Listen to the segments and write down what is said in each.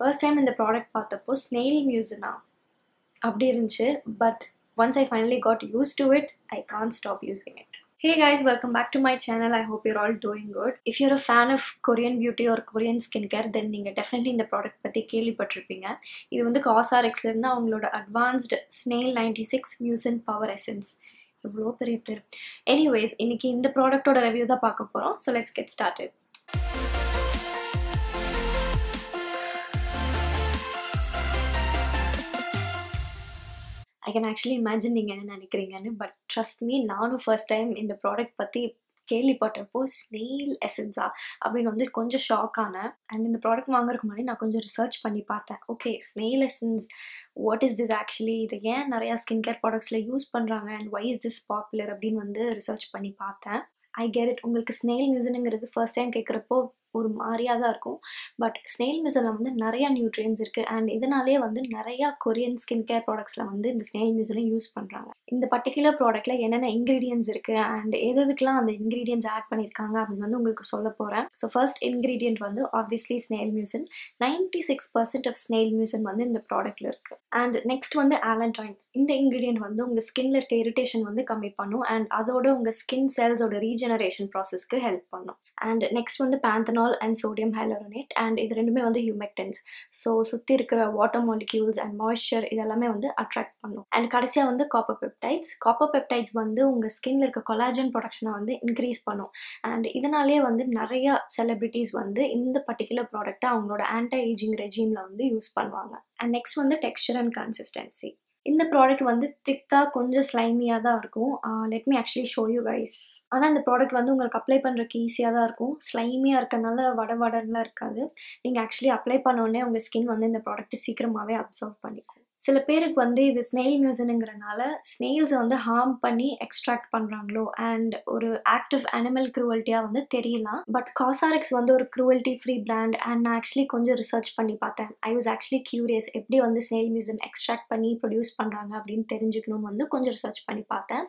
First time இந்த product பார்த்தப்போ snail மியூசினா அப்படி இருந்துச்சு but once I finally got used to it I can't stop using it hey guys welcome back to my channel I hope you're all doing good if you're a fan of Korean beauty beauty Korean skin care then நீங்கள் definitely இந்த product பற்றி கேள்விப்பட்டிருப்பீங்க. இது வந்து காசாரெக்ஸ்லேருந்து அவங்களோட advanced snail ninety six mucin power essence இவ்வளோ பெரிய பேர். எனிவேஸ் இன்னைக்கு இந்த ப்ராடக்ட்டோட ரிவ்யூ தான் பார்க்க போகிறோம் so let's get started I can actually imagine நீங்கள் என்ன நினைக்கிறீங்கன்னு பட் ட்ரஸ்ட் மீ நானும் ஃபர்ஸ்ட் டைம் இந்த ப்ராடக்ட் பற்றி கேள்விப்பட்டப்போ ஸ்னெயில் எசன்ஸா அப்படின்னு வந்து கொஞ்சம் ஷாக் ஆனேன். அண்ட் இந்த ப்ராடக்ட் வாங்குறதுக்கு முன்னாடி நான் கொஞ்சம் ரிசர்ச் பண்ணி பார்த்தேன். Okay snail essence what is this actually இதை ஏன் நிறையா ஸ்கின் கேர் ப்ராடக்ட்ஸில் யூஸ் பண்ணுறாங்க and why is this popular அப்படின்னு வந்து ரிசர்ச் பண்ணி பார்த்தேன். ஐ கேர் இட் உங்களுக்கு ஸ்னெயில் மியூசினுங்கிறது ஃபர்ஸ்ட் டைம் கேட்குறப்போ ஒரு மாதிரியாக தான் இருக்கும். பட் ஸ்னெயில் மியூசனில் வந்து நிறையா நியூட்ரியன்ஸ் இருக்குது அண்ட் இதனாலே வந்து நிறையா கொரியன் ஸ்கின் கேர் ப்ராடக்ட்ஸில் வந்து இந்த ஸ்னெயில் மியூசனை யூஸ் பண்ணுறாங்க இந்த பர்டிகுலர் ப்ராடக்ட்டில் என்னென்ன இன்க்ரீடியன்ஸ் இருக்குது அண்ட் எது எதுக்கெலாம் அந்த இன்க்ரீடியன்ஸ் ஆட் பண்ணியிருக்காங்க அப்படின்னு வந்து உங்களுக்கு சொல்ல போகிறேன் ஸோ ஃபர்ஸ்ட் இன்க்ரீடியன்ட் வந்து obviously snail mucin ninety six percent of snail mucin வந்து இந்த ப்ராடக்ட்டில் இருக்குது அண்ட் நெக்ஸ்ட் வந்து ஆலன்டாயின்ஸ் இந்த இன்க்ரீடியன்ட் வந்து உங்கள் ஸ்கின்ல இருக்க இரிட்டேஷன் வந்து கம்மி பண்ணும். அண்ட் அதோட உங்கள் ஸ்கின் செல்ஸோட ரீஜெனரேஷன் ப்ராசஸ்க்கு ஹெல்ப் பண்ணும். அண்ட் நெக்ஸ்ட் வந்து panthenol and sodium hyaluronate and இது ரெண்டுமே வந்து ஹியூமெக்டன்ஸ் ஸோ சுற்றி இருக்கிற வாட்டர் மாலிக்யூல்ஸ் அண்ட் மாய்ஸ்சர் இதெல்லாமே வந்து அட்ராக்ட் பண்ணும். அண்ட் கடைசியாக வந்து காப்பர் பெப்டைட்ஸ் காப்பர் பெப்டைட்ஸ் வந்து உங்கள் ஸ்கின்ல இருக்க கொலாஜன் ப்ரொடக்ஷனை வந்து இன்க்ரீஸ் பண்ணும். அண்ட் இதனாலேயே வந்து நிறைய செலிப்ரிட்டிஸ் வந்து இந்த பர்டிகுலர் ப்ராடக்ட்டை அவங்களோட ஆன்டி ஏஜிங் ரெஜீமில் வந்து யூஸ் பண்ணுவாங்க. அண்ட் நெக்ஸ்ட் வந்து டெக்ஸ்டர் அண்ட் கன்சிஸ்டன்சி இந்த ப்ராடக்ட் வந்து திக்காக கொஞ்சம் ஸ்லைமியாக தான் இருக்கும் let me actually show you guys ஆனால் இந்த ப்ராடக்ட் வந்து உங்களுக்கு அப்ளை பண்ணுறக்கு ஈஸியாக தான் இருக்கும். ஸ்லைமியாக இருக்கனால வட வடன்லாம் இருக்காது. நீங்கள் ஆக்சுவலி அப்ளை பண்ணோடனே உங்கள் ஸ்கின் வந்து இந்த ப்ராடக்ட் சீக்கிரமாகவே அப்சர்வ் பண்ணிக்கும். சில பேருக்கு வந்து இது ஸ்னெயில் மியூசனுங்கிறனால ஸ்னெயில்ஸை வந்து ஹார்ம் பண்ணி எக்ஸ்ட்ராக்ட் பண்ணுறாங்களோ அண்ட் ஒரு ஆக்டிவ் அனிமல் க்ரூவல்ட்டியாக வந்து தெரியலாம். பட் காசாரிக்ஸ் வந்து ஒரு க்ரூவல்ட்டி ஃப்ரீ பிராண்ட் அண்ட் நான் ஆக்சுவலி கொஞ்சம் ரிசர்ச் பண்ணி பார்த்தேன். ஐ வாஸ் ஆக்சுவலி க்யூரியஸ் எப்படி வந்து ஸ்னெயில் மியூசன் எக்ஸ்ட்ராக்ட் பண்ணி ப்ரொடியூஸ் பண்ணுறாங்க அப்படின்னு தெரிஞ்சுக்கணும்னு வந்து கொஞ்சம் ரிசர்ச் பண்ணி பார்த்தேன்.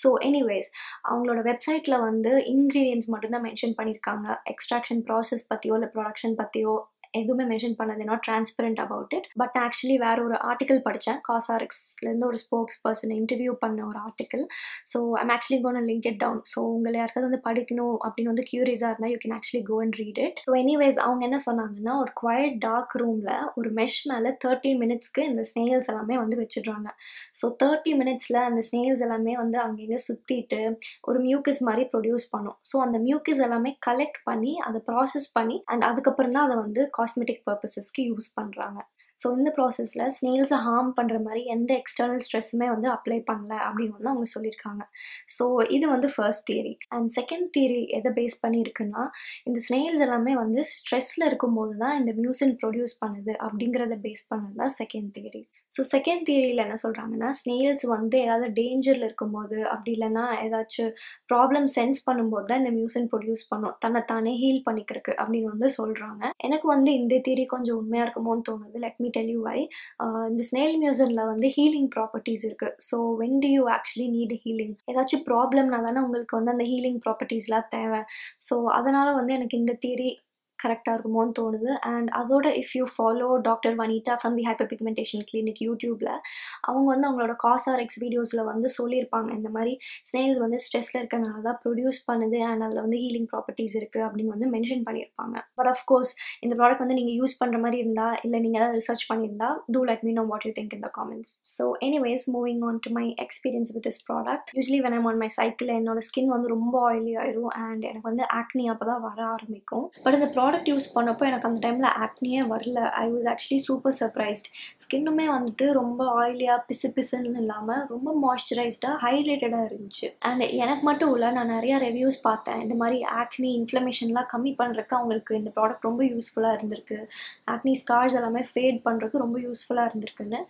ஸோ எனிவேஸ் அவங்களோட வெப்சைட்டில் வந்து இன்க்ரீடியன்ஸ் மட்டும்தான் மென்ஷன் பண்ணியிருக்காங்க. எக்ஸ்ட்ராக்ஷன் ப்ராசஸ் பற்றியோ இல்லை ப்ரொடக்ஷன் பற்றியோ எதுவுமே மென்ஷன் பண்ணது not transparent about it but actually வேற ஒரு ஆர்டிக்கல் படித்தேன் காசாரிக்ஸ்லேருந்து ஒரு ஸ்போக்ஸ் பர்சன் இன்டர்வியூ பண்ண ஒரு article so I'm actually gonna link it down so உங்களை யாருக்காவது வந்து படிக்கணும் அப்படின்னு வந்து க்யூரியஸாக இருந்தால் you can actually go and read it so anyways அவங்க என்ன சொன்னாங்கன்னா ஒரு குவயட் டார்க் ரூமில் ஒரு மெஷ் மேலே தேர்ட்டி மினிட்ஸ்க்கு இந்த ஸ்னேல்ஸ் எல்லாமே வந்து வச்சிடுறாங்க. ஸோ தேர்ட்டி மினிட்ஸில் அந்த ஸ்னேல்ஸ் எல்லாமே வந்து அங்கங்கே சுற்றிட்டு ஒரு மியூக்கஸ் மாதிரி ப்ரொடியூஸ் பண்ணும். ஸோ அந்த மியூக்கஸ் எல்லாமே கலெக்ட் பண்ணி அதை ப்ராசஸ் பண்ணி அண்ட் அதுக்கப்புறம் தான் அதை வந்து காஸ்மெட்டிக் பர்பஸஸ்க்கு யூஸ் பண்ணுறாங்க ஸோ இந்த ப்ராசஸில் ஸ்னெயில்ஸை ஹார்ம் பண்ணுற மாதிரி எந்த எக்ஸ்டர்னல் ஸ்ட்ரெஸ்ஸுமே வந்து அப்ளை பண்ணல அப்படின்னு வந்து அவங்க சொல்லியிருக்காங்க. ஸோ இது வந்து first theory and second theory எதை பேஸ் பண்ணியிருக்குன்னா இந்த ஸ்னெயில்ஸ் எல்லாமே வந்து ஸ்ட்ரெஸ்ஸில் இருக்கும்போது தான் இந்த மியூசின் ப்ரொடியூஸ் பண்ணுது அப்படிங்கிறத பேஸ் பண்ணது தான் செகண்ட் தியரி ஸோ செகண்ட் தியரியில் என்ன சொல்கிறாங்கன்னா ஸ்னெயில்ஸ் வந்து ஏதாவது டேஞ்சரில் இருக்கும்போது அப்படி இல்லைன்னா ஏதாச்சும் ப்ராப்ளம் சென்ஸ் பண்ணும்போது தான் இந்த மியூசின் ப்ரொடியூஸ் பண்ணும். தன்னைத்தானே ஹீல் பண்ணிக்கிறதுக்கு அப்படின்னு வந்து சொல்கிறாங்க எனக்கு வந்து இந்த தியரி கொஞ்சம் உண்மையாக இருக்குமோன்னு தோணுது. Let me tell you why இந்த ஸ்னெயில் மியூசனில் வந்து ஹீலிங் ப்ராப்பர்ட்டிஸ் இருக்குது so when do you actually need healing ஏதாச்சும் ப்ராப்ளம்னா தானே உங்களுக்கு வந்து அந்த ஹீலிங் ப்ராப்பர்ட்டிஸ்லாம் தேவை. ஸோ அதனால் வந்து எனக்கு இந்த தியரி கரெக்டாக இருக்குமோன்னு தோணுது. அண்ட் அதோட if you follow doctor Vanitha from the hyperpigmentation clinic யூடியூப்பில் அவங்க வந்து அவங்களோட காசார் எக்ஸ் வீடியோஸில் வந்து சொல்லியிருப்பாங்க. இந்த மாதிரி ஸ்னேல்ஸ் வந்து ஸ்ட்ரெஸ்ஸில் இருக்கனால தான் ப்ரொடியூஸ் பண்ணுது அண்ட் அதில் வந்து ஹீலிங் ப்ராப்பர்ட்டிஸ் இருக்குது அப்படின்னு வந்து மென்ஷன் பண்ணியிருப்பாங்க. பட் அஃப்கோர்ஸ் இந்த ப்ராடக்ட் வந்து நீங்கள் யூஸ் பண்ணுற மாதிரி இருந்தால் இல்லை நீங்கள் ஏதாவது ரிசர்ச் பண்ணியிருந்தா do let me know what you think in the comments so anyways moving on to my experience with this product usually when I'm on my cycle என்னோட ஸ்கின் வந்து ரொம்ப ஆயிலி ஆயிரும் அண்ட் எனக்கு வந்து ஆக்னி அப்போ தான் வர ஆரம்பிக்கும். பட் இந்த ப்ராடக்ட் ப்ராடக்ட் யூஸ் பண்ணப்போ எனக்கு அந்த டைமில் ஆக்னியே வரல. I was actually super surprised ஸ்கின்னுமே வந்துட்டு ரொம்ப ஆயிலியாக பிசு பிசுன்னு இல்லாமல் ரொம்ப மாய்ஸ்சரைஸ்டாக ஹைட்ரேட்டடாக இருந்துச்சு. அண்ட் எனக்கு மட்டும் இல்லை நான் நிறையா ரிவ்யூஸ் பார்த்தேன். இந்த மாதிரி ஆக்னி இன்ஃப்ளமேஷன்லாம் கம்மி பண்ணுறதுக்கு அவங்களுக்கு இந்த ப்ராடக்ட் ரொம்ப யூஸ்ஃபுல்லாக இருந்திருக்கு. ஆக்னி ஸ்கார்ஸ் எல்லாமே ஃபேட் பண்ணுறதுக்கு ரொம்ப யூஸ்ஃபுல்லாக இருந்திருக்குன்னு.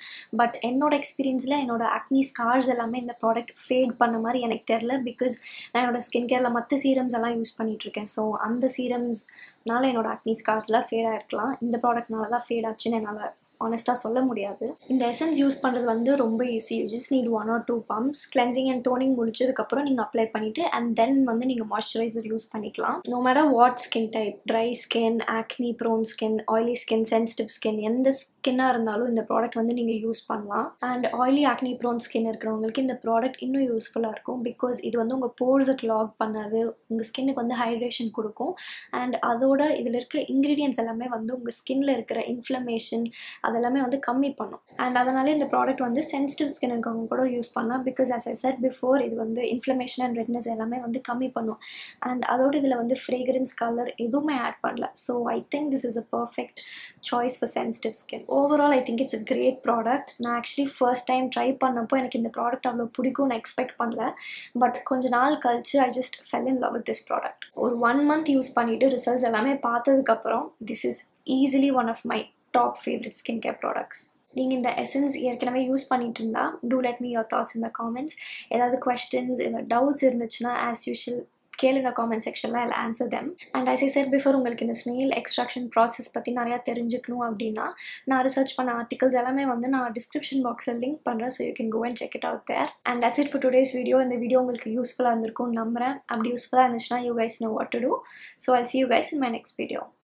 பட் என்னோட எக்ஸ்பீரியன்ஸில் என்னோட ஆக்னி ஸ்கார்ஸ் எல்லாமே இந்த ப்ராடக்ட் ஃபேட் பண்ண மாதிரி எனக்கு தெரில பிகாஸ் நான் என்னோட ஸ்கின் கேரில் மற்ற சீரம்ஸ் எல்லாம் யூஸ் பண்ணிகிட்ருக்கேன் ஸோ அந்த சீரம்ஸ் னால என்னோட அக்னி ஸ்கார்ஸ்லாம் ஃபேடாக இருக்கலாம் இந்த ப்ராடக்ட்னால தான் ஃபேட் ஆச்சுன்னு என்னால் ஆனஸ்ட்டாக சொல்ல முடியாது. இந்த எசன்ஸ் யூஸ் பண்ணுறது வந்து ரொம்ப easy you just need one or two pumps cleansing and toning முடிச்சதுக்கப்புறம் நீங்கள் அப்ளை பண்ணிவிட்டு அண்ட் தென் வந்து நீங்கள் மாய்ஸ்சரைசர் யூஸ் பண்ணிக்கலாம். No matter what skin type dry skin acne prone skin oily skin sensitive skin எந்த ஸ்கின்னாக இருந்தாலும் இந்த ப்ராடக்ட் வந்து நீங்கள் யூஸ் பண்ணலாம். And oily acne prone skin இருக்கிறவங்களுக்கு இந்த ப்ராடக்ட் இன்னும் யூஸ்ஃபுல்லாக இருக்கும். பிகாஸ் இது வந்து உங்கள் போர்ஸை க்ளாக் பண்ணாது. உங்கள் ஸ்கின்னுக்கு வந்து ஹைட்ரேஷன் கொடுக்கும். அண்ட் அதோட இதில் இருக்க இன்க்ரீடியன்ஸ் எல்லாமே வந்து உங்கள் ஸ்கின்ல இருக்கிற இன்ஃப்ளமேஷன் அதெல்லாமே வந்து கம்மி பண்ணும். அண்ட் அதனால இந்த ப்ராடக்ட் வந்து சென்சிட்டிவ் ஸ்கின் இருக்கவங்க கூட யூஸ் பண்ணலாம். Because as I said before இது வந்து இன்ஃப்ளமேஷன் அண்ட் ரெட்னஸ் எல்லாமே வந்து கம்மி பண்ணும். அண்ட் அதோட இதில் வந்து ஃப்ரேக்ரன்ஸ் கலர் எதுவுமே ஆட் பண்ணல. So I think this is a perfect choice for sensitive skin overall I think it's a great product நான் ஆக்சுவலி ஃபர்ஸ்ட் டைம் ட்ரை பண்ணப்போ எனக்கு இந்த ப்ராடக்ட் அவ்வளோ பிடிக்கும் நான் எக்ஸ்பெக்ட் பண்ணல. பட் கொஞ்ச நாள் கழிச்சு I just fell in love with this product ஒரு ஒன் மந்த் யூஸ் பண்ணிவிட்டு ரிசல்ட்ஸ் எல்லாமே பார்த்ததுக்கப்புறம் this is easily one of my top favourite skin care products நீங்கள் இந்த எசன்ஸ் ஏற்கனவே யூஸ் பண்ணிட்டு இருந்தா do let me your thoughts இந்த காமெண்ட்ஸ் ஏதாவது கொஸ்டின்ஸ் ஏதாவது டவுட்ஸ் இருந்துச்சுன்னா ஆஸ் யூஷுவல் கேளுங்க காமெண்ட் செக்ஷனில் இல்லை answer them and I sure before உங்களுக்கு இந்த ஸ்னெயில் எக்ஸ்ட்ராக்ஷன் ப்ராசஸ் பற்றி நிறையா தெரிஞ்சுக்கணும் அப்படின்னா நான் ரிசர்ச் பண்ண ஆர்டிகல்ஸ் எல்லாமே வந்து நான் டிஸ்கிரிப்ஷன் பாக்ஸில் லிங்க் பண்ணுறேன் so you can go and check it out there and that's it for today's video இந்த வீடியோ உங்களுக்கு யூஸ்ஃபுல்லாக இருந்திருக்கும் நம்புறேன். அப்படி யூஸ்ஃபுல்லாக இருந்துச்சுன்னா you guys know what to do so I see you guys in my next video